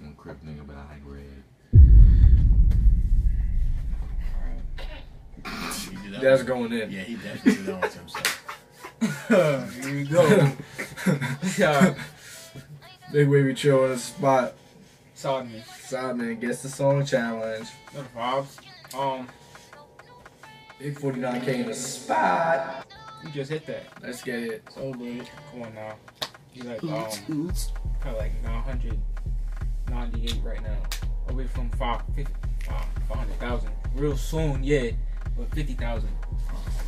One crip nigga, but I like red. That That's going in. Yeah, he definitely did that one to himself. Here we go. yeah. Big Wavy Chill in the spot. Side me. Sidemen gets the song challenge. No vibes. Um, Big 49K in the spot. you just hit that. Let's get it. So lit. Come on now. You like um, probably like 998 right now. Away from five, 50, uh, 500,000. Real soon, yeah, but 50,000.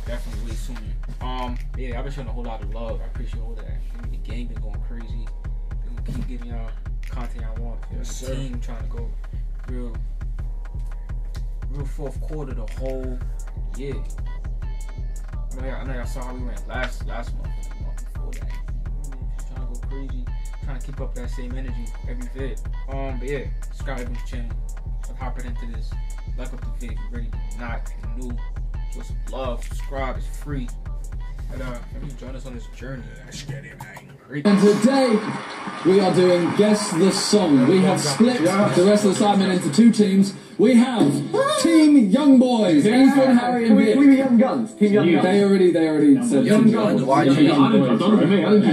Definitely way sooner. Um, yeah, I've been showing a whole lot of love. I appreciate all that. The gang been going crazy. They gonna keep giving y'all content I want. Yes, the sir. team trying to go real, real fourth quarter the whole year. I know, y'all, I know y'all saw how we went last last month keep up that same energy every vid. Um, but yeah, subscribe to this channel. I'm hopping into this, like up the vid, ready to not new. Show some love, subscribe, it's free. And uh, let me join us on this journey. Let's get it, man. And today we are doing Guess the Song. We have split the rest of the assignment into two teams. We have Team Young Boys, Ethan, Harry, and Vic. Team Young Guns. Team Young Guns. They already, they already said Young Team Guns. Why you I don't I've done it for me. I don't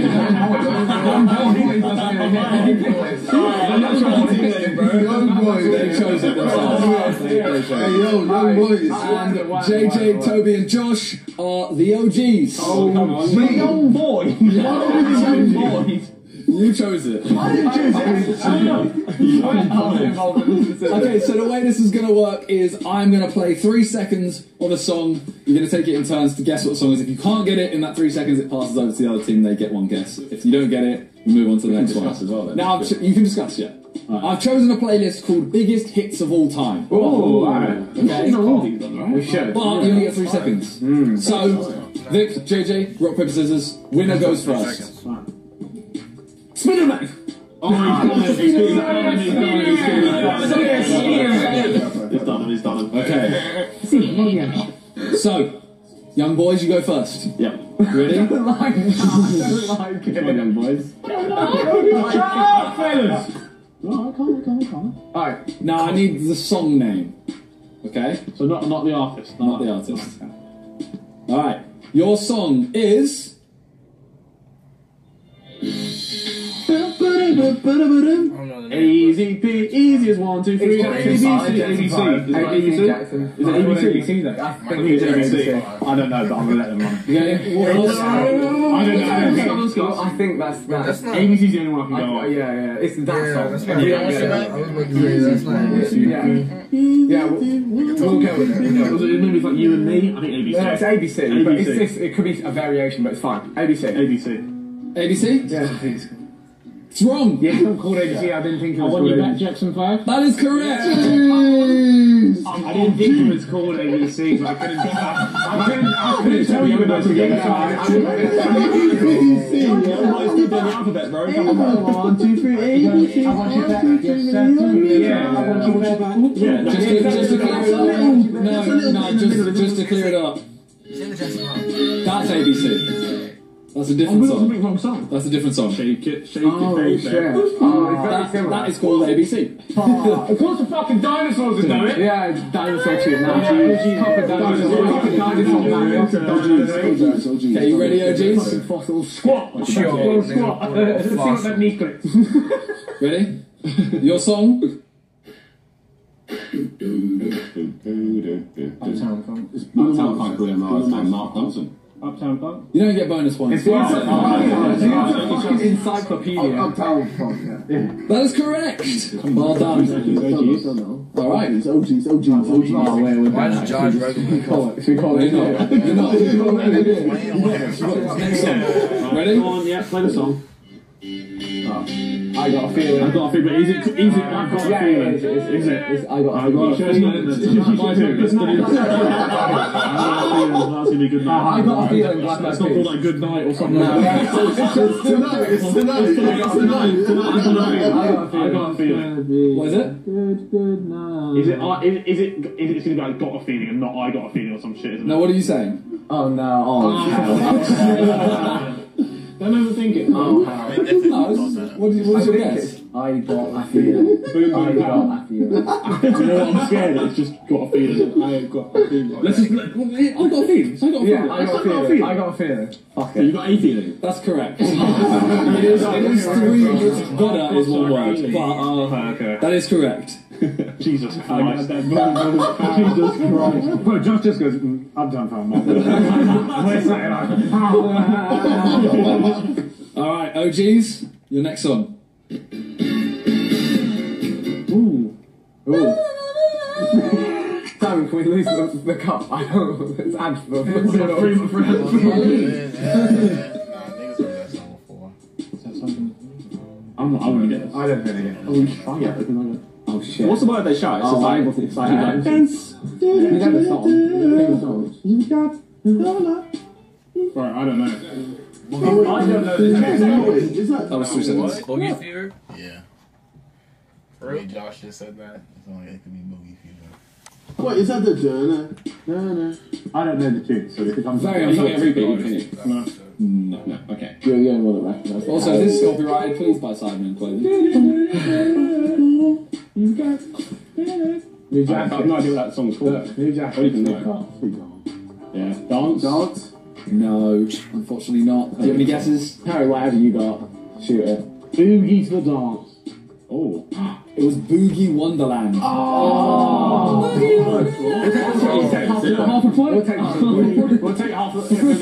Young boys. They chose it themselves. They- they chose Hey, yo, young boys. And JJ, Toby, and Josh are the OGs. Oh, come. Me, young boy. Young boys. You chose it. I didn't choose it. Okay, so the way this is going to work is I'm going to play three seconds of a song. You're going to take it in turns to guess what song is. If you can't get it in that three seconds, it passes over to the other team. They get one guess. If you don't get it, we move on to the next one. as well, then. Now, I've cho- you can discuss, yeah. I've chosen a playlist called Biggest Hits of All Time. Oh, alright. Okay. You know all these, right? We should. But you only get three seconds. So, Vic, JJ, rock, paper, scissors. Winner goes first. Spiderman. Oh, he's done it. He's done it. He's done it. He's done it. Okay. So, young boys, you go first. Yeah. Ready? Come on, young boys. fellas. No, come on, come on, come on. Alright, Now I need the song name. Okay? so not not the artist. Not the artist. Alright. Your song is. Easy P, easy as one, two, three. ABC, ABC. Is it ABC. Is it ABC? I think it's ABC. I don't know, but I'm gonna let them run. I don't know. I think that's not. ABC's the only one I can go yeah, on. yeah, it's that Yeah, song. yeah, yeah, I was yeah. about to say that's not. Yeah, yeah, we'll, go with it. Maybe it's like you and me? I think ABC. No, it's ABC, but it's this. It could be a variation, but it's fine. ABC. ABC. ABC? Yeah. It's wrong. Yeah, it's not called ABC. I didn't think it I was want called you back, ABC. Jackson 5. That is correct. I didn't think it was called ABC, but I couldn't. I couldn't. I couldn't tell you about the game. ABC. the alphabet, bro. Come on. One, two, three, ABC. I want you back. Yeah. I want you back. Yeah. Just to, just to clear it up. No, no, just, just to clear it up. That's ABC. That's a different song. wrong song. That's a different song. Shake it, shake oh, oh, it, shit. baby. Oh, it's very That, similar. that is called ABC. Oh. Of course, the fucking dinosaurs have done it. Yeah, it's dinosaur tune. Now, proper dinosaur. Proper dinosaur man. Okay, you ready, OGs? Fossil squat. Sure. Squat. Let's see what that knee clips. Ready? Your song? Uptown Funk. Uptown Funk, William Morris, and Mark Ronson. Uptown Funk. You don't get bonus points. Fucking encyclopedia. Uptown Funk, yeah. That is correct. Well done. All right. It's OGs, OGs, OGs. Oh, wait, we're Why back. does Josh regularly Call it. Should we call it? You're not. You're not. Next song. Ready? Go on, yeah, play the song. I got a feeling. I've got a feeling, is it, is it, I've got a Yeah, yeah, feeling. it's, it's, Is it? It's, I got a I've got a feeling. That's gonna be good night. I got a feeling Black Let's not call Peas. that good night or something. No. like that. It's tonight, it's tonight, it's tonight. Tonight, tonight, I got a feeling. I got a feeling. What is it? Is it? I- Is it? Is it? Is it going to be like got a feeling and not I got a feeling or some shit? Isn't No, it? what are you saying? Oh no, oh Don't overthink it. Oh, No, it's- what is, what is your I think guess? I got a feeling. Boom, I boom, got a feeling. you know what? I'm scared. It's just got a feeling. I got a feeling. Let's just. Let, I got a feeling. So I got a Yeah, feeling. I Let's got a not feeling. I got a feeling. Fuck So you got a feeling. That's correct. it is, it is three. It's gotta is one word, but uh, okay. that is correct. Jesus Christ. Jesus Christ. Bro, Josh just goes, mm, I'm done for a month. All right, OGs, your next song. Ooh. Ooh. Simon, can we lose the, the cup? I don't It's Anthem. Nah, niggas heard that song before. I'm not. I wouldn't get this. I don't think I get it. I wouldn't try it. Because I- Oh shit. What's the word they shout? It's Oh, just I- like. It's like. Yeah. Dance. You know the song? You know the song? You got. Right, I don't know. I don't know the song. That was three seconds. Boogie Fever? Yeah. For The real? Josh just said that, it's only it could be Boogie Fever. What is that the Journey? I don't know the tune, so if it comes. Very You can't unfortunate. repeat, can you? No. No. No. Okay. You're the only one that recognises it. Also, this is copyrighted. Please buy Simon and Chloe. New I have no idea what that song's called. Look, New jacket. What do you know? Yeah. Dance. Dance? No, unfortunately not. Do you have any guesses? Harry, whatever you got, shoot it. Boogie to the dance. Oh. It was Boogie Wonderland. Ah. Oh, half a point? We'll take half a point. We'll take half. We'll take half a point.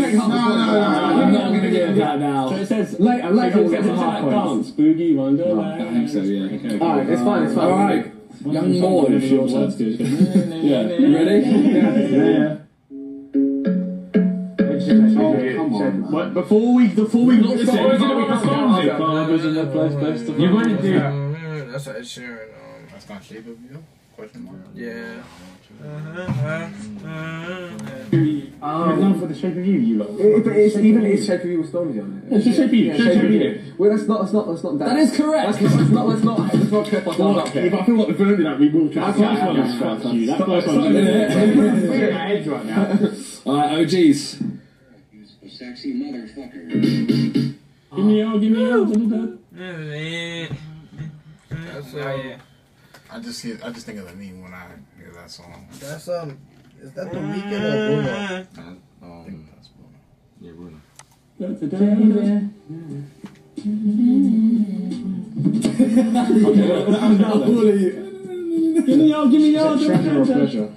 I'm not going to give that now. So it says Later, later we'll It get says some half like points. dance. Boogie Wonderland. I think so, yeah. Okay. Alright, it's fine, it's fine. All right, young boy, it's your turn. Yeah. You ready? Yeah. Oh, come on. But before we before we lock this in, Sorry, you know what sorry, song Barbers in the place, best of You all. wouldn't do That's Ed Sheeran. Um, That's not Shape of You? Question mark. yeah. Um, known for the shape of you, you lot. It- But it's even it's Shape of You with Stormzy on it. It's just shape of you. Yeah, Shape of you. Well, let's not, let's not, let's not. That is correct. Let's, let's not, let's not, let's not trip ourselves up If here. I feel like we've done that, we will try. Okay, That one okay, is fuck okay. you. That Stop- first stop one. it. We're my heads right now. All right, OGs. Sexy motherfucker. Give me all, give me all. give me that. That's uh, I just hear, I just think of the meme when I hear that song. That's um, is that the Weeknd or Bruno? I Uh, think um, that's Bruno. yeah, Bruno. That's a day. Okay, what comes now then? Give me all, give me all. Treasure or pleasure?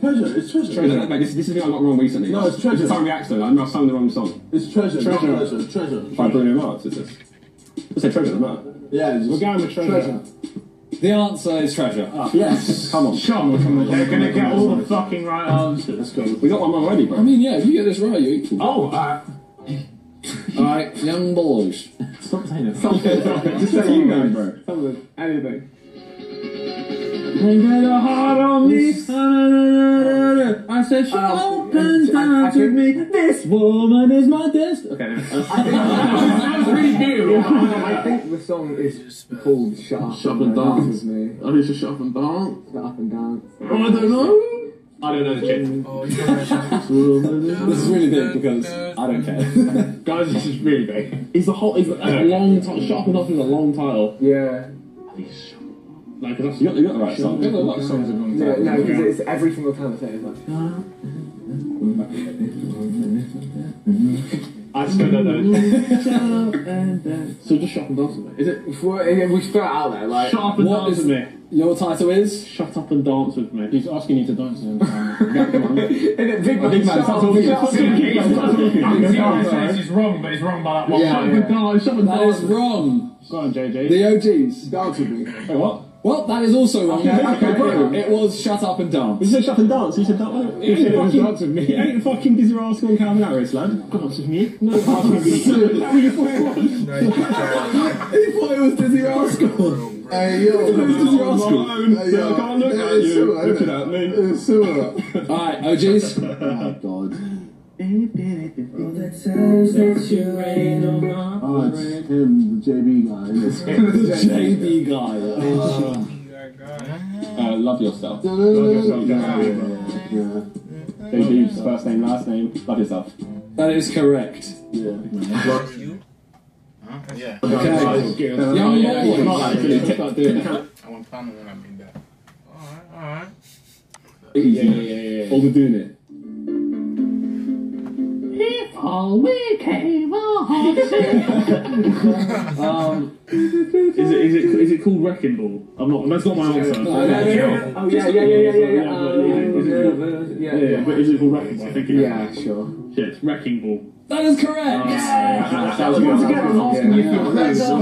Treasure, it's treasure. Treasure. Mate, this, this is the thing I got wrong recently. No, it's treasure. It's a time reaction. I I sung the wrong song. It's treasure, Treasure. not pleasure. Treasure. By Bruno Mars, is this? I said treasure, no matter. Yeah, it's We're going with treasure. The answer is treasure. Yes. Come on. Come on, come on. They're gonna get all the fucking right answers. Let's go. We got one wrong already, bro. I mean, yeah, if you get this right, you eat. equal. Oh, uh, All right, young boys. stop saying it. Stop saying it. Just say you go, bro. Something, anything. Ain't got a heart on me. I said, she opens oh, I- I to me. This woman is my destiny. Okay, no. That's really beautiful. I think the song is called Shut Up Shut Up and Dance. with me. I need to shut up and dance. Shut Up and Dance. Oh, I don't know. I don't know the chick. oh, This is really big because I don't care. Guys, this is really big. It's a whole, it's a, a long title. Shut up and dance is a long title. Yeah. Like, that's, you, got, you got the right song. There are a lot of songs with long No, no, because it's every single time I say it, it's like. Ah. I just don't know so just shut up and dance with me. Is it? If we're- and we spell it out there, like. Shut up and What dance is- with me. Your title is? Shut up and dance with me. He's asking you to dance with him. And then Big Big man, shut stop up, talking. shut Stop up. talking. Stop talking. I'm sorry, Says He's wrong, but he's wrong by that one. Yeah, Shut up yeah. and dance. Shut up and dance. is wrong. Go on, JJ. The OGs. Dance with me. Wait, what? Well, that is also wrong. Okay, okay, bro. It was shut up and You dance. said shut and dance. You said that one. It said it was fucking dance with me. It ain't fucking Dizzee Rascal and Calvin Harris, lad. Dance with me. No, dance with. Is that what you thought it was? He thought it was Dizzee Rascal. Hey, yo. Dizzee Rascal. Hey, yo. I can't look Yeah, at you. similar, Looking at me. it? It's similar. All right, OGs. Oh, God. Oh, Oh, it's him, the JB guy. isn't it? JB guy. Uh, love yourself. Love yourself, Yeah. yeah. Yeah. JB's first name, last name. Love yourself. That is correct. Yeah. you. Huh? Yeah. Okay. Young Lord. Not actually, it's not doing it. I went found when I made that. Alright, alright. Yeah, yeah, yeah, yeah. Overdoing it. Um, is it is it is it called Wrecking Ball? I'm not. That's not my answer. No, no, no. Oh yeah, yeah, yeah, yeah, yeah, yeah. but is it- is it called- Uh, Yeah, yeah, but is it called Wrecking Ball? I think it is. Yeah, sure. Shit, Wrecking Ball. That is correct. That was Once again, I'm asking you for clues. Oh,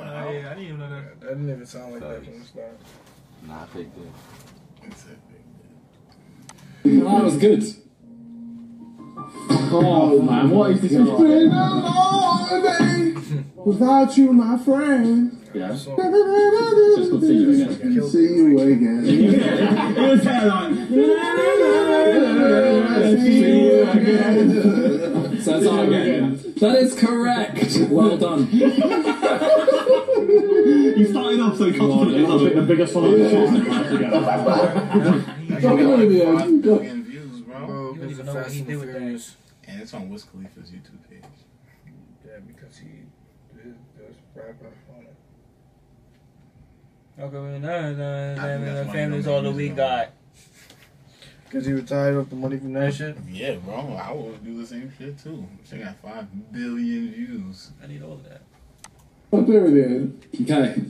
yeah, I didn't even know that. That didn't even sound like that from the start. Nah, I faked it. It's a big That was good. Oh man, what is this? Been a long day without you, my friend. Yeah. That. Just called See You Again. See you again. It was there like. See you again. So it's our game. That is correct. Well done. You started off so confidently. I was like the biggest song of the season. Got five billion views, bro. Bro, You don't even know what he and did with that. And it's on Wiz Khalifa's YouTube page. Yeah, because he did this rapper on it. Okay, well, no, no, I think no, that's family's all don't that we got. Because he retired off the money from that shit. Yeah, bro. I would do the same shit too. She got five billion views. I need all of that. Up there it is. Okay.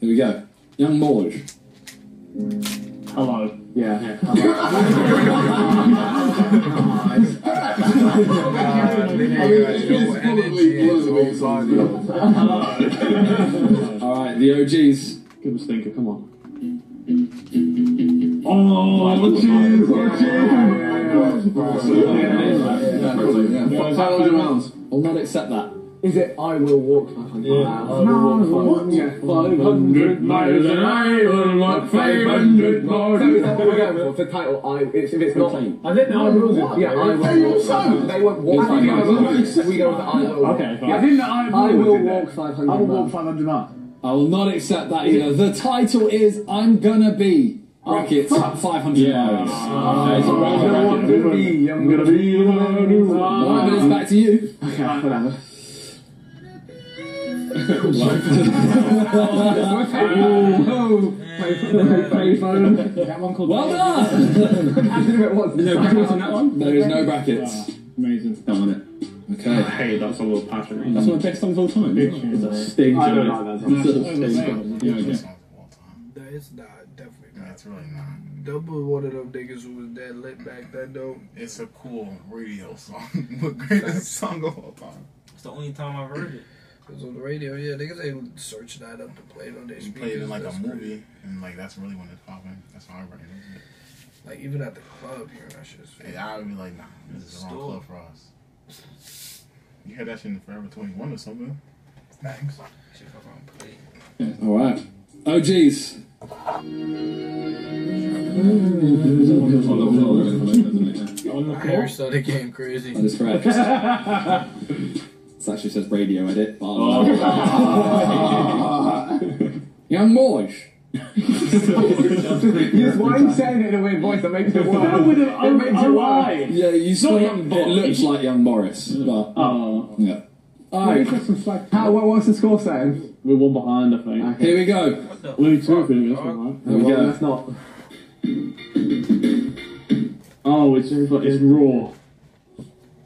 Here we go. Young Morge. Hello. Yeah. God, they I got mean, no it's energy probably one of in the his biggest whole songs. body. Alright, the OGs. Give us a thinker, come on. Oh, cheers, Five hundred rounds. I'll not accept that. Is it I will walk 500 Yeah. miles? I will walk 500, 500 miles and I will walk 500 more. So is that what we're going for? For title, I, it's, if it's not, Proclaim. I think I will. Yeah, I will you walk. son. They won't walk I think I 500 will. miles. We go with the I will. Okay, fine. Yeah, I think that I will, I will was in there. walk 500 I will walk miles. 500 miles. I will not accept that either. The title is I'm Gonna Be. Brackets, 500 miles. Ah. Okay, so I'm gonna be, I'm gonna be the man who Alright, but it's back to you. Okay, whatever. Payphone. That one called Well done! I don't know if it was. No brackets on that one? There is no brackets. Amazing. Don't want it. I Okay. Hey, that song with passion. That's one of the best songs of all time. It's a sting. I don't like that song. It's a sting. one Yeah, of the best songs of all time. That is not, definitely Yeah, not. it's really not. Double one of them niggas who was dead lit back then, though. It's a cool radio song, but greatest song of all time. It's the only time I've heard it. Because on the radio, yeah, niggas able to search that up to play it on their You speakers. play it in like a movie, crazy. and like that's really when it's popping. That's how I reckon it. Like, even at the club, hearing that shit. is Hey, I would be like, nah, this is the wrong club for us. You heard that shit in Forever 21 or something. Thanks. Shit, fuck around and play. Alright. OGs. I hear started getting crazy. That is correct. This actually says radio edit. But Oh. Young Morge. Yes, why are you saying it in a weird voice that makes it worse? with an It makes it worse. Yeah, you saw Young it. Looks like Young Morris, but Oh, yeah. Alright, How, what, what's the score saying? we're one behind, I think. here we go. We're two, I think. That's all right. Here we well, go. that's not. Oh, it's it's raw.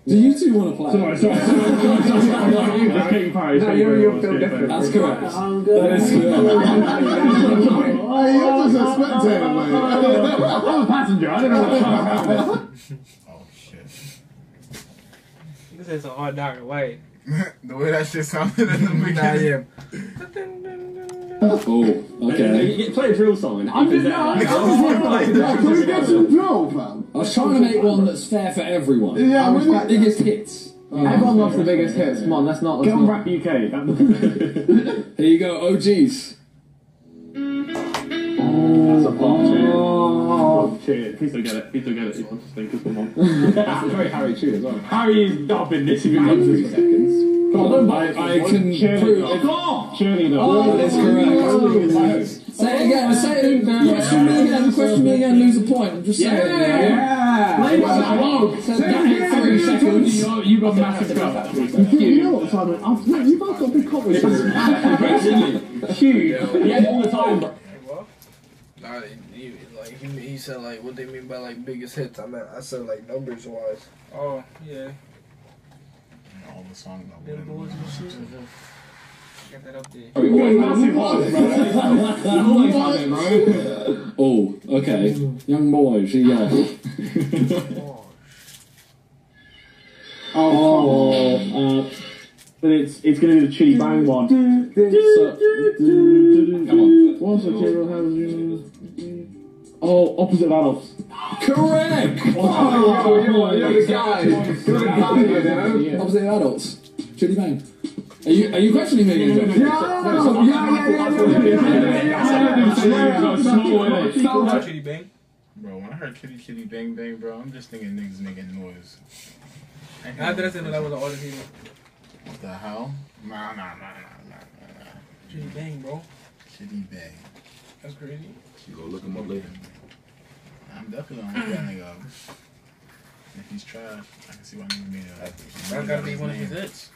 Do you two want to play? Sorry, sorry, sorry, sorry, sorry, sorry. It's Katy Perry. it's No, Katy you're- Perry, you'll it's feel Katy different. Perry. That's correct. That is correct. Hey, you're just a spectator, man. I'm a passenger. I don't know what's happening. Oh shit. This is a hard knock away. the way that shit sounded in the beginning. Nah, yeah. Oh, okay. You play a drill song. I'm just Can we get some drill, fam? I was trying to make one that's fair for everyone. Yeah, we need- Biggest hits. Oh, everyone loves the biggest hits. Come on, let's not. Get Let's on not. Rap UK. Here you go, OGs. That's a pop. Oh, cheers. Please don't get it. Please don't get it. It's just think, come on. That's a very Harry tune as well. Harry is dubbing this if you want Three to. seconds. I, I can prove. Cheerleader. Cheerleader. Oh, that is correct. Say it again. Say it. Again. Question me again. Question me again. Lose a point. I'm just saying. Yeah. Ladies and gentlemen, So that is three seconds. You got massive. You know what, Simon? I've, no, you both got big confidence. Huge. Yeah, all the time, bro. Nah, he, like he, he said like what they mean by like biggest hits. I mean I said like numbers wise. Oh, yeah. All the songs I Billboards wouldn't and shit. Get that up there. Always massive hearts, bro. Always have it, bro. Oh, okay. Young boys. Yeah. Oh, uh, but it's it's gonna be the Chiddy Bang one. Come What's the general house? Oh, opposite of adults. Correct. Oh, you're the guy. Opposite adults. Chiddy Bang. Are you are you questioning me again? Josh? Chiddy Bang. Bro, when I heard kitty kitty bang bang, bro, I'm just thinking niggas making noise. I How did I say that that was an artist either? What the hell? Nah, nah, nah, nah, nah, nah, nah. Chiddy Bang, bro. Kitty bang. That's crazy. You go look him up later. I'm definitely gonna look that nigga up. If he's trash, I can see why niggas made it. That gotta be one of his hits.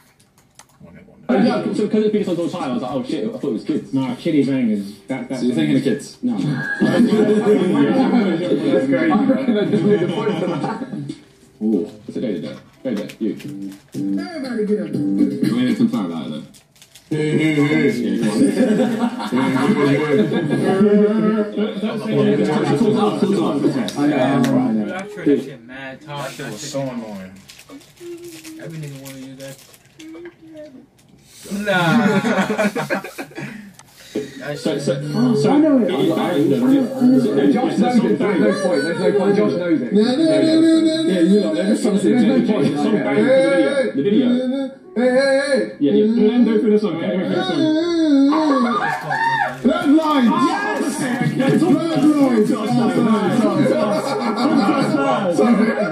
One nigga, one Oh, nigga. yeah, so because it's biggest on all time, I was like, oh shit, I thought it was kids. Nah, Chiddy Bang is that. That's So you're thinking of kids? No. That's crazy. Ooh, what's it go to there? Go there, you. Everybody get up. We need some time about it though. I so annoying. Every nigga wanna use that. Nah. That So, shit. so, so, I know it. It is I bang, know it. Josh knows it. There's no point. There's no point. Josh knows it. No, no, no, no, no, Yeah, you lot. They're just trying to see There's no Jamie point. King. It's some Hey, bang hey, for the video. The video. Hey, hey, hey. Yeah, yeah. The song. The song. Yes! Sorry, sorry, sorry. Sorry, been wrong.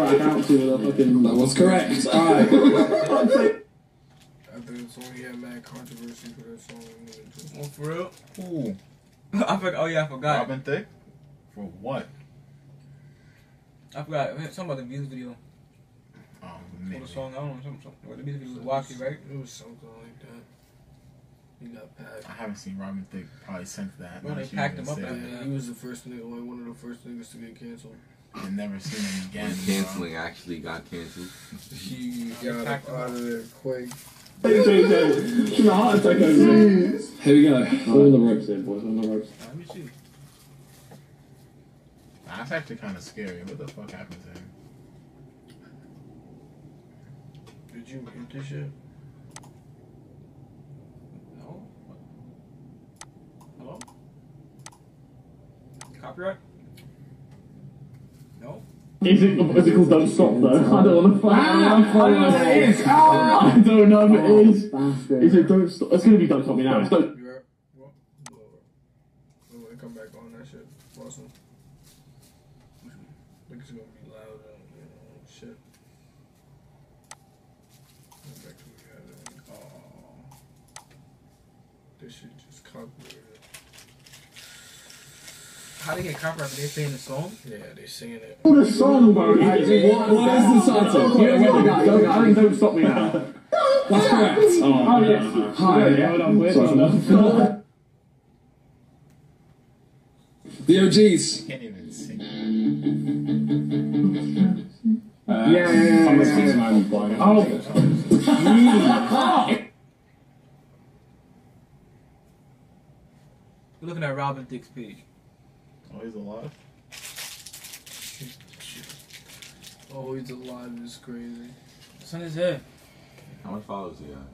That was correct. All right. I think it's only had mad controversy for that song. Oh, for real? Ooh, I forgot. Oh yeah, I forgot. Robin Thicke? For what? I forgot. Something about the music video Oh, for the song. I don't know. Something. something. The music video was Wacky, right? It was something like that. He got packed. I haven't seen Robin Thicke probably since that. Bro, they you packed even him up say after that. that. He was the first nigga, like one of the first niggas to get canceled. I've never seen him again. When bro. canceling actually got canceled. He They got packed out of there quick. Give me a heart attack over there. Here we go. All the ropes there, boys. All the ropes. Let me see. That's actually kind of scary. What the fuck happened to him? Did you mute this shit? Hello. Copyright. No. Is it, is it called Don't Stop though? I don't want to find Ah, I don't know what it is. Ah. I don't know if it is. Is it Don't Stop? It's going to be Don't Stop Me Now. It's don't. You right? What? Lower. I'm gonna come back on that shit. Awesome. Think it's gonna be loud and you know, shit. Come back to the other. Oh. This shit just copyrighted. How they get copyright? They saying the song. Yeah, they singing it. Oh, the song, bro. What, what is the title? Yeah, wait, wait, wait. I think Don't Stop Me Now. That's correct. Oh, yes. Hi, yeah. Well done, boys. Well. The OGs. Can't even sing. Yeah, yeah, uh, yeah. I'm a yeah, six yeah. man boy. Oh, You're looking at Robin Thicke's page. Oh, he's alive? Oh, he's alive is crazy. It's on his head. How much followers he got?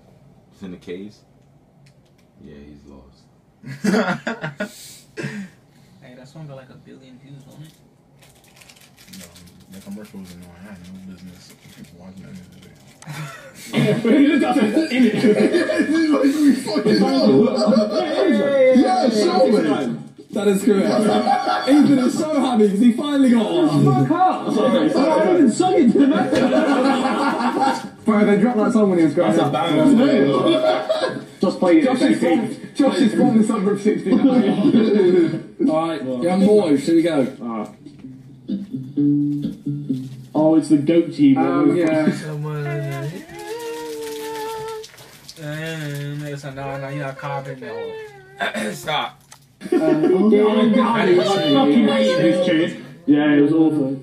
Just in the case? Yeah, he's lost. Hey, that song got like a billion views on it. No, the commercial was annoying. I had no business people watching that music. Yeah, show me. That is correct. Ethan is so happy because he finally got one. fuck up. I haven't sung it to the man. swear they dropped that song when he was growing That's a banger. Just played it. Josh is from, from- Josh is from the summer of 69. Alright, young boys, here we go. Oh, it's the goat team. Um, yeah. Someone. And it's a no, no, you're not copying no. Stop. Oh, God, I fucking hated this tune. Yeah, it was awful.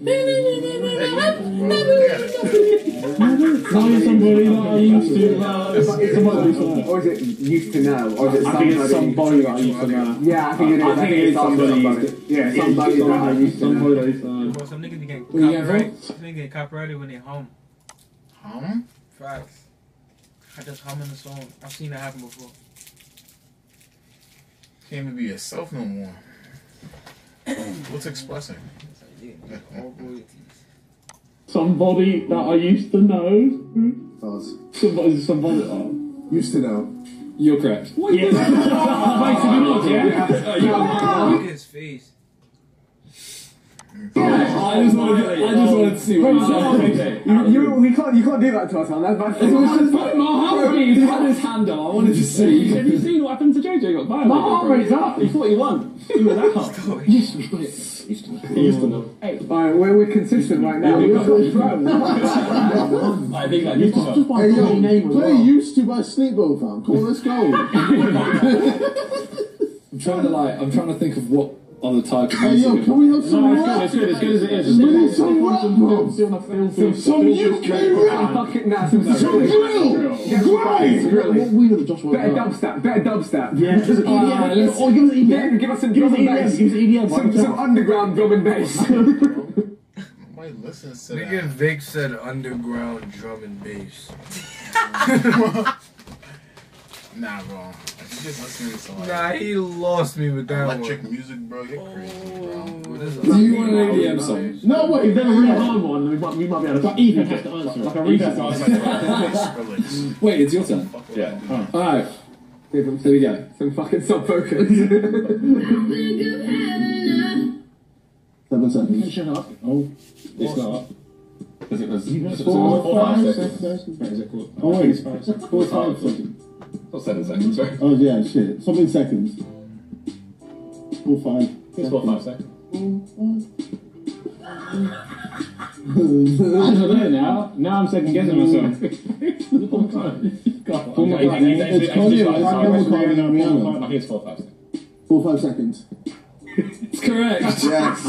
Find somebody that I used to love. It's somebody, or is it used to know? Or is it I think it's somebody somebody? that I used to know. Yeah, I think it is. I think it is somebody. Yeah, somebody that I used to Somebody that I used to know. Well, some niggas get What copyrighted. Some niggas get copyrighted when they hum. Hum? Facts. I just hum in the song. I've seen that happen before. Can't even be yourself no more. What's expressing? It's like, yeah, all royalties. Somebody that I used to know. Fellas, Somebody, somebody. Oh. used to know. You're correct. Yeah. Wait, so we not, yeah? Look at his face. I just wanted to, I just wanted to see what you said. You, you, we can't, you can't do that to us, man. That's bad. It was just put my heart rate. He had his hand up. I wanted to see. Have you seen what happened to JJ? He got violated. My heart rate's up. He thought he won. He was out. Used to be. Used to be. He used to know. Alright, we're, we're consistent right now. I think that used to know. Hey, yo, play Used to by Sleepwell, fam. Come on, let's go. I'm trying to like. I'm trying to think of what other type of hey, yo, can we have some No, rap? it's good. It's good. It's good as it is. We need some rap, bro. Some UK rap. Fuck it, nah, some Some drill. Grind. What we know, Joshua? Better dubstep, better dubstep. Yeah. Just Or give us oh, EDM. Oh, give us some drum and bass. Give us EDM. Some, some underground drum and bass. Nobody listens to Nigga that. Vic said underground drum and bass. Nah, bro. You just to like Nah, he lost me with that electric one. music, bro. You're oh. crazy, bro. What is Do you want an EDM song? No, wait. If they're a really hard one, we might, we might be able to. But Ethan has to answer. it. Like a Ethan recap has to answer. Skrillex. Wait, it's your turn. Yeah. Alright, here we go. Some fucking sub focus. Seven seconds. Shut up. Oh, it's not. Is it? Is it? Four, oh, Four, five five, seconds. Is it cool? Oh, wait. Four, five seconds. Not seven seconds. Sorry. Oh, yeah, shit. Something seconds. Four, five. It's four, five seconds. I I don't know now. Now I'm second guessing myself. Four, five, It's Kanye, like, Kanye Kanye and Rihanna. I think it's four, five seconds. Four, five seconds. It's correct. Yes.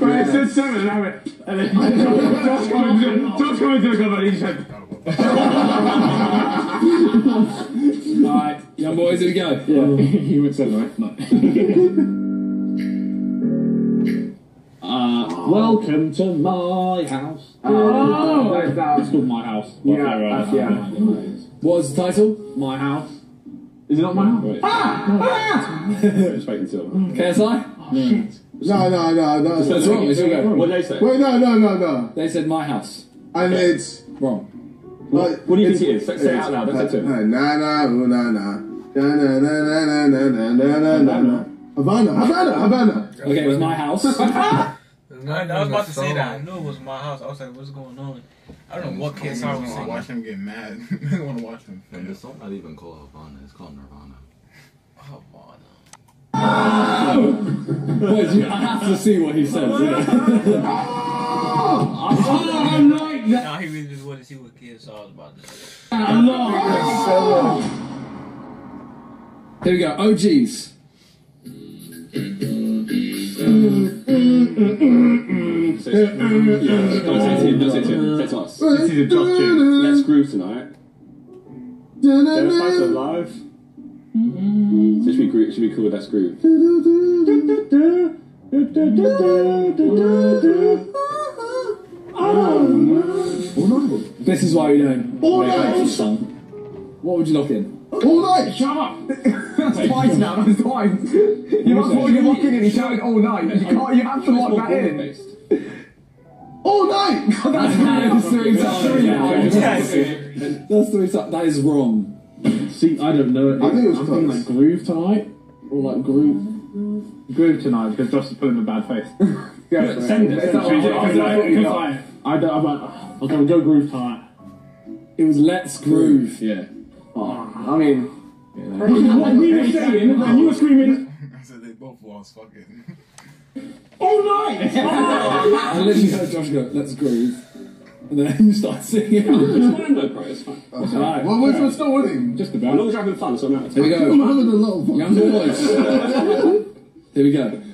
Right, it said seven, now it. And then Josh comes in, Josh comes in and he said, Alright, young boys, here we go. yeah. he went seven, right? No. uh, welcome to my house. Oh, that's that. It's called My House. Yeah, But, uh, that's- yeah. What was the title? My House. Is it not My House? Ah! Just wait until. KSI? No, no, no, no. That's wrong. It's all. What did they say? Wait, no, no, no, no. They said my house. And it's. Wrong. Like, What do you think it is? Say- say it out loud, don't say it to uh, Na na ooh, na na. Na na na na na na na na na na na. Havana, Havana, Havana. Okay, it was my house. I, I was about to say that. I knew it was my house. I was like, what's going on? I don't know what KSI I was want to watch saying. him get mad. I want to watch him And the song not even called Havana. It's called Nirvana. Oh, Wait, you, I have to see what he says. Yeah. I like now he really just wanted to see what kids saw about this. I know. Here we go. OGs. Let's groove tonight. Dennis Spice alive. So should we? Should we call cool, that groove? This is why we don't. All night. What would you lock in? All night. Shut up! That's twice now, that's twice. You must want you walking in, he shouted all night. You can't, you have to lock that in. Based. All night. That's three times. three That's Yes. That's three times. That is wrong. See, I don't know. I think it was I'm thinking close. like groove tonight, or like groove. Groove tonight because Josh is putting a bad face. Yeah, Send it. Is that what- Because is that what you got? I don't. I'm like, okay, we'll go groove tonight. It was Let's Groove. Yeah. Oh, I mean, What you were saying, and you were screaming, I said they both lost fucking. all night! I literally heard Josh go, Let's Groove. And then you start singing. It's fine though, bro, it's fine. Oh, alright, Well, we're, we're still winning. Just about. As long as you're having fun, it's all matters. here we I'm go. having a lot of fun. Young boys. Here we go.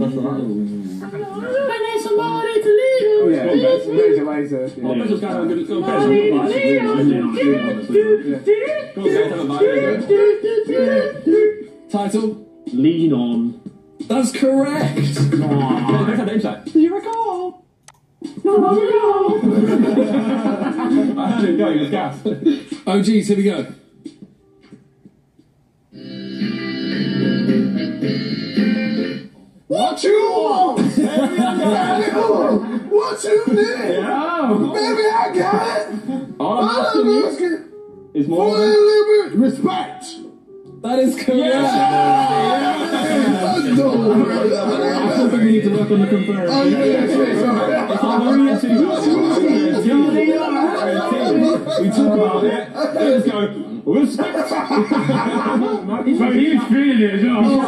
have a vibe. Title? Lean on. That's correct. Let's have the insight. Did you recall? No, I heard him go, he was gassed. OGs, here we go. What you want? Baby, I got it. What you need? Baby, I got it. All I'm asking is more a than... little bit respect. That is correct. Let's go. I still think we need to work on the conversion. Oh, yeah, yeah, yeah, sorry. If I'm very we talk about it, let's go, respect! But he was feeling it oh, as well.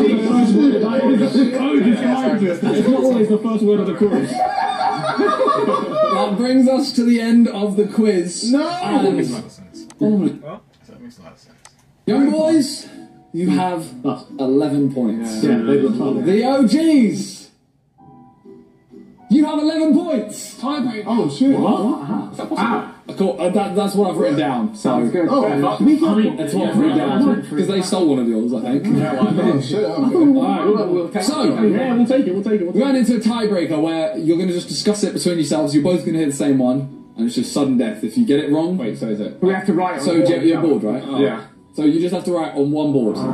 It's not always the first word of the chorus. That brings us to the end of the quiz. No. That makes a And lot of sense. oh my- That makes a lot of sense. young boys, you have 11 points. Yeah, they look fun. The OGs, you have 11 points. Tiebreaker. Oh, shit. Cool. Uh, that, that's what I've written down. So Oh, that's what I've written down because they stole one of yours, I think. oh, shit. Okay. Alright. So Yeah, we'll take it, we'll take it. We'll we went into a tiebreaker where you're going to just discuss it between yourselves. You're both going to hit the same one, and it's just sudden death. If you get it wrong, Wait, so is it? We have to write. so on you're, you're bored, right? Yeah. So you just have to write on one board. No.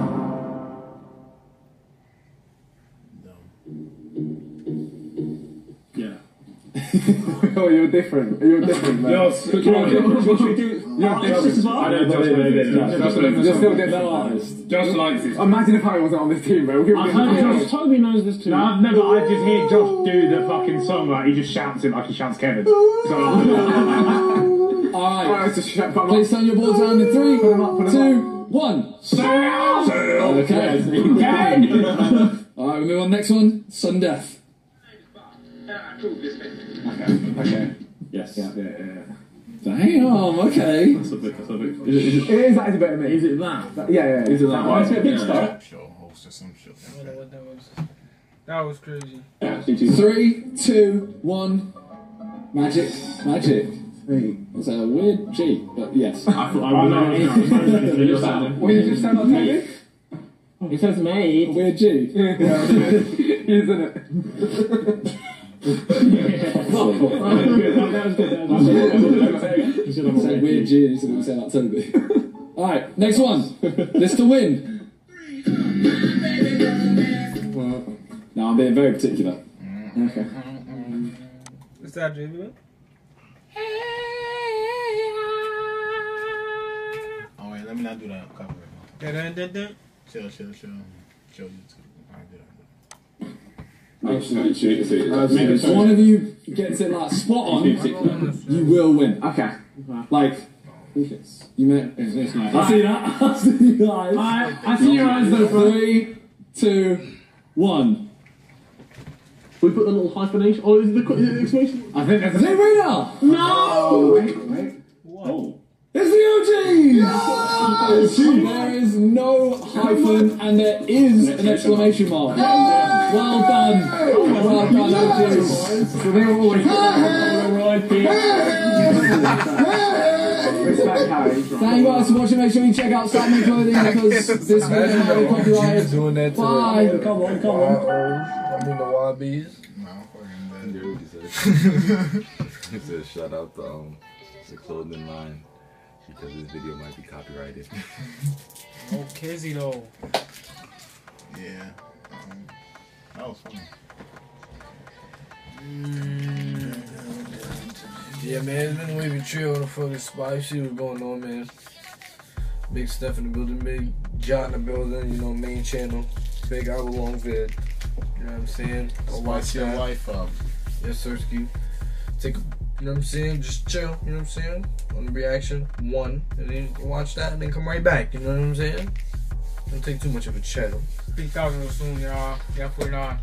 Yeah. Oh, you're different. You're different, man. What should we do? You're Artists as well? I know, just like this. Just like this. You're still different. artist. Just like this. Imagine if I wasn't on this team, bro. We I've heard Josh Toby knows this too. No, I've never. I just hear Josh do the fucking song like he just shouts it like he shouts Kevin. So, All right. Alright, just shut up. Please turn your boards around in three, two, one. Okay. All right, we move on. Next one, sudden death. Okay. Okay. Yes. Yeah, yeah, yeah. Damn. Okay. That's a bit, that's a bit. It is that is a bit of me. Is it that? Yeah, yeah. Is it that? Why is it a big star? Rap show host or some shit. I don't know what that was. That was crazy. Yeah. Three, two, one. Magic. Magic. That's a weird G, but uh, yes. I thought I would know. What you just said on TV? He says made. Weird G. Isn't it? You Said weird G, and he said we said that Toby. All right, next one. This to win. No, I'm being very particular. Mm. Okay. Is that JB? Oh, wait, let me not do that cover. Dun, dun, dun, dun. Chill, chill, chill. Chill, YouTube. Alright, do that. Actually, shoot, shoot. Make If one of you gets it like spot on, you will win. Okay. Like, you met. It's nice. I see that. I see your eyes. I, I see your eyes though, bro. Three, two, one. We put the little hyphenation. Oh, is the qu- is the exclamation? I think there's a. Serena! Oh, wait, wait. Oh. It's the OGs! There is no hyphen and there is an exclamation mark. Well done. Well done, OGs. So they were always. Respect Harry. Thank you guys for watching. Make sure you check out Sidemen Clothing because this video is very copyrighted. doing that to Bye. Come on, come on. I mean the wallabies. No, I'm fucking dead. Dude, he said, he said shout out to um, the clothing line because this video might be copyrighted. Oh, Kizzy though. Yeah. Um, that was funny. Yeah, man, it's been a week chill on the fucking spot. You see what's going on, man. Big stuff in the building, big John in the building, you know, main channel. Big I belong vid. You know what I'm saying? Spice your guy. life up. Yes, Sirski. take, a, you know what I'm saying? Just chill, you know what I'm saying? On the reaction one, and then watch that, and then come right back. You know what I'm saying? Don't take too much of a channel. 3,000 soon, y'all. Y'all put it on.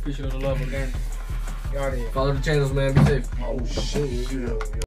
Appreciate the love again. Y'all there. Follow the channels, man. Be safe. Oh shit.